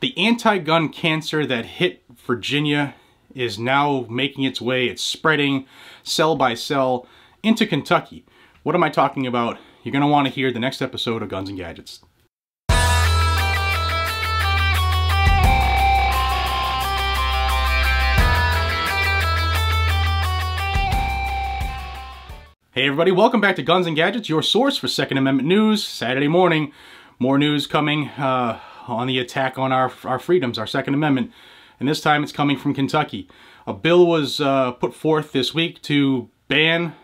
The anti-gun cancer that hit Virginia is now making its way, it's spreading cell by cell into Kentucky. What am I talking about? You're going to want to hear the next episode of Guns and Gadgets. Hey everybody, welcome back to Guns and Gadgets, your source for Second Amendment news. Saturday morning, more news coming uh, on the attack on our, our freedoms, our Second Amendment. And this time it's coming from Kentucky. A bill was uh, put forth this week to ban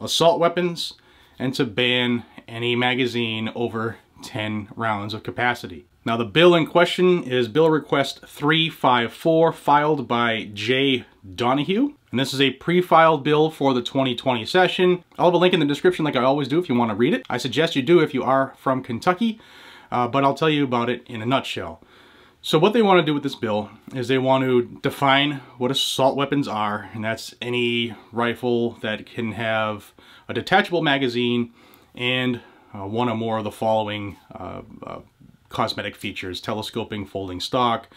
assault weapons and to ban any magazine over 10 rounds of capacity. Now the bill in question is Bill Request 354 filed by Jay Donohue. And this is a pre-filed bill for the 2020 session. I'll have a link in the description like I always do if you want to read it. I suggest you do if you are from Kentucky, uh, but I'll tell you about it in a nutshell. So what they want to do with this bill is they want to define what assault weapons are, and that's any rifle that can have a detachable magazine and uh, one or more of the following uh, uh cosmetic features, telescoping, folding stock,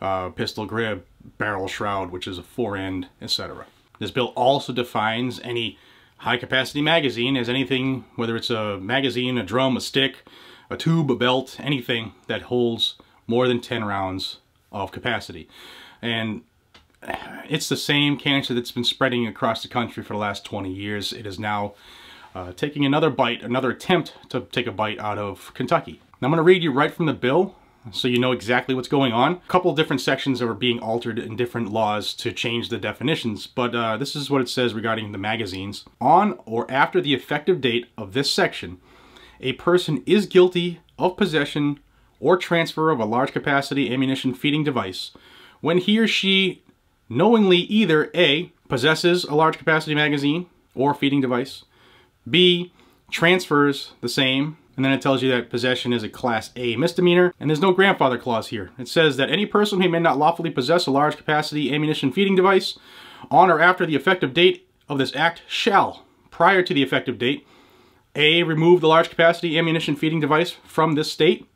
uh, pistol grip, barrel shroud, which is a fore end, etc. This bill also defines any high capacity magazine as anything, whether it's a magazine, a drum, a stick, a tube, a belt, anything that holds more than 10 rounds of capacity. And it's the same cancer that's been spreading across the country for the last 20 years. It is now uh, taking another bite, another attempt to take a bite out of Kentucky. Now I'm going to read you right from the bill so you know exactly what's going on. A couple different sections that are being altered in different laws to change the definitions, but uh, this is what it says regarding the magazines. On or after the effective date of this section, a person is guilty of possession or transfer of a large capacity ammunition feeding device when he or she knowingly either A, possesses a large capacity magazine or feeding device, B, transfers the same and then it tells you that possession is a class A misdemeanor, and there's no grandfather clause here. It says that any person who may not lawfully possess a large capacity ammunition feeding device on or after the effective date of this act shall, prior to the effective date, A, remove the large capacity ammunition feeding device from this state,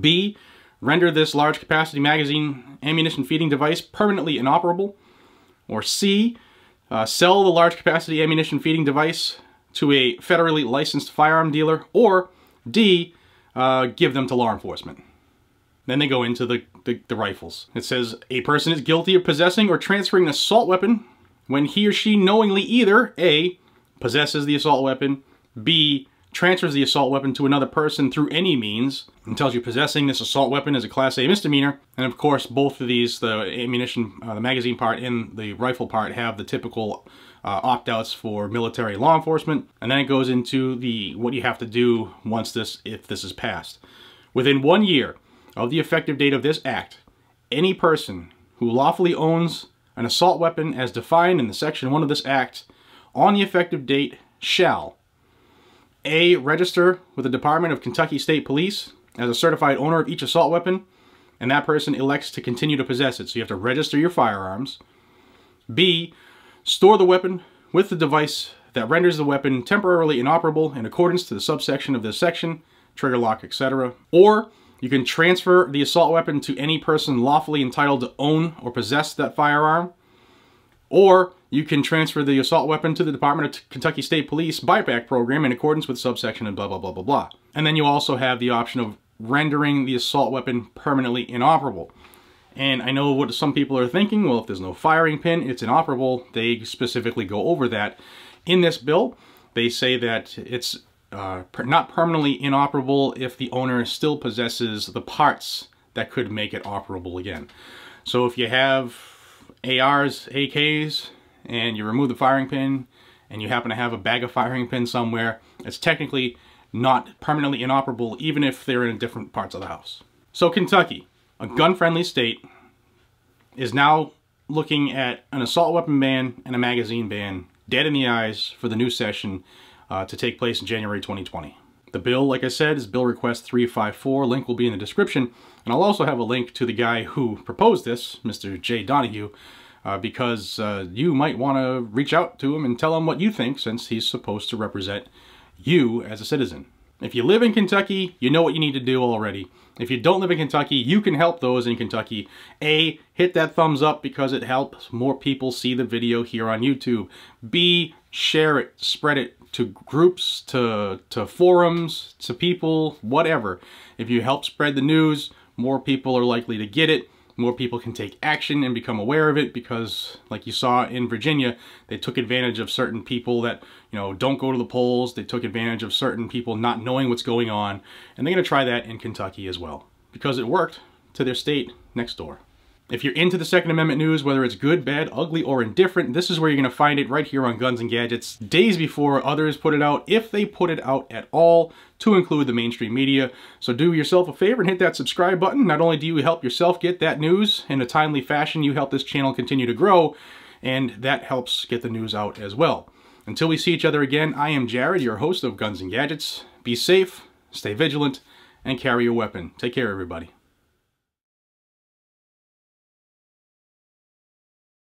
B, render this large capacity magazine ammunition feeding device permanently inoperable, or C, uh, sell the large capacity ammunition feeding device to a federally licensed firearm dealer, or D, uh, give them to law enforcement. Then they go into the, the, the, rifles. It says, a person is guilty of possessing or transferring an assault weapon when he or she knowingly either A, possesses the assault weapon, B, transfers the assault weapon to another person through any means, and tells you possessing this assault weapon is a Class A misdemeanor. And of course, both of these, the ammunition, uh, the magazine part and the rifle part, have the typical uh, opt-outs for military law enforcement. And then it goes into the what you have to do once this, if this is passed. Within one year of the effective date of this act, any person who lawfully owns an assault weapon as defined in the section 1 of this act on the effective date shall a. Register with the Department of Kentucky State Police as a certified owner of each assault weapon, and that person elects to continue to possess it. So you have to register your firearms. B. Store the weapon with the device that renders the weapon temporarily inoperable in accordance to the subsection of this section, trigger lock, etc. Or you can transfer the assault weapon to any person lawfully entitled to own or possess that firearm. Or you can transfer the assault weapon to the Department of Kentucky State Police buyback program in accordance with subsection and blah, blah, blah, blah, blah. And then you also have the option of rendering the assault weapon permanently inoperable. And I know what some people are thinking, well, if there's no firing pin, it's inoperable. They specifically go over that. In this bill, they say that it's uh, not permanently inoperable if the owner still possesses the parts that could make it operable again. So if you have ARs, AKs, and you remove the firing pin, and you happen to have a bag of firing pins somewhere, it's technically not permanently inoperable even if they're in different parts of the house. So Kentucky, a gun-friendly state is now looking at an assault weapon ban and a magazine ban dead in the eyes for the new session uh, to take place in January 2020. The bill, like I said, is Bill Request 354. Link will be in the description. And I'll also have a link to the guy who proposed this, Mr. Jay Donohue, uh, because uh, you might want to reach out to him and tell him what you think since he's supposed to represent you as a citizen. If you live in Kentucky, you know what you need to do already. If you don't live in Kentucky, you can help those in Kentucky. A, hit that thumbs up because it helps more people see the video here on YouTube. B, share it, spread it to groups, to, to forums, to people, whatever. If you help spread the news, more people are likely to get it more people can take action and become aware of it because like you saw in Virginia, they took advantage of certain people that, you know, don't go to the polls. They took advantage of certain people not knowing what's going on. And they're going to try that in Kentucky as well because it worked to their state next door. If you're into the Second Amendment news, whether it's good, bad, ugly, or indifferent, this is where you're going to find it right here on Guns and Gadgets, days before others put it out, if they put it out at all, to include the mainstream media. So do yourself a favor and hit that subscribe button. Not only do you help yourself get that news in a timely fashion, you help this channel continue to grow, and that helps get the news out as well. Until we see each other again, I am Jared, your host of Guns and Gadgets. Be safe, stay vigilant, and carry your weapon. Take care, everybody.